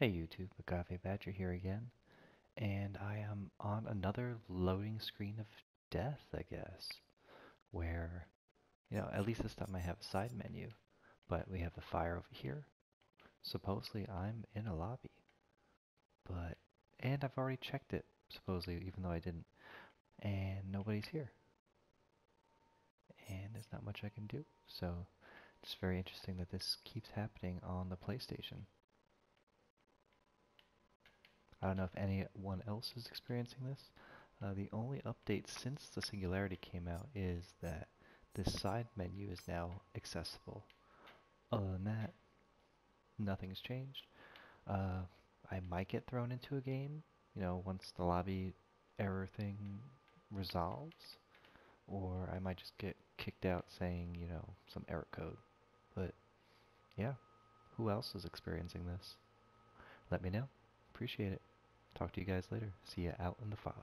Hey YouTube, Agave Badger here again, and I am on another loading screen of death, I guess, where, you know, at least this time I have a side menu, but we have the fire over here. Supposedly I'm in a lobby, but, and I've already checked it, supposedly, even though I didn't, and nobody's here. And there's not much I can do, so it's very interesting that this keeps happening on the PlayStation. I don't know if anyone else is experiencing this. Uh, the only update since the Singularity came out is that this side menu is now accessible. Other than that, nothing's changed. Uh, I might get thrown into a game, you know, once the lobby error thing resolves, or I might just get kicked out saying, you know, some error code. But yeah, who else is experiencing this? Let me know. Appreciate it. Talk to you guys later. See you out in the fog.